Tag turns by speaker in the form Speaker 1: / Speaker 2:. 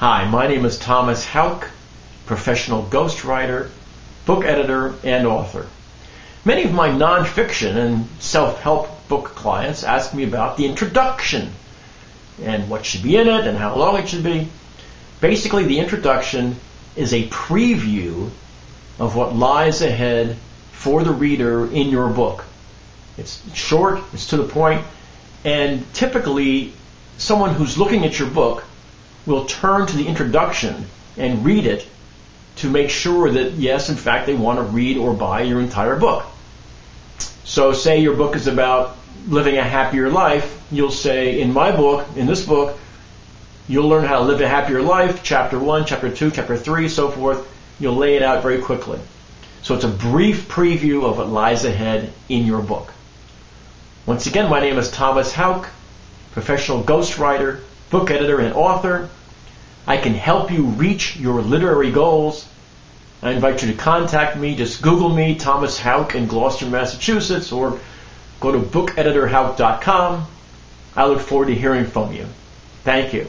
Speaker 1: Hi, my name is Thomas Hauck, professional ghostwriter, book editor, and author. Many of my nonfiction and self-help book clients ask me about the introduction and what should be in it and how long it should be. Basically, the introduction is a preview of what lies ahead for the reader in your book. It's short, it's to the point, and typically someone who's looking at your book will turn to the introduction and read it to make sure that, yes, in fact, they want to read or buy your entire book. So, say your book is about living a happier life, you'll say, in my book, in this book, you'll learn how to live a happier life, chapter 1, chapter 2, chapter 3, so forth. You'll lay it out very quickly. So it's a brief preview of what lies ahead in your book. Once again, my name is Thomas Hauck, professional ghostwriter, book editor, and author. I can help you reach your literary goals. I invite you to contact me. Just Google me, Thomas Hauck in Gloucester, Massachusetts, or go to bookeditorhauck.com. I look forward to hearing from you. Thank you.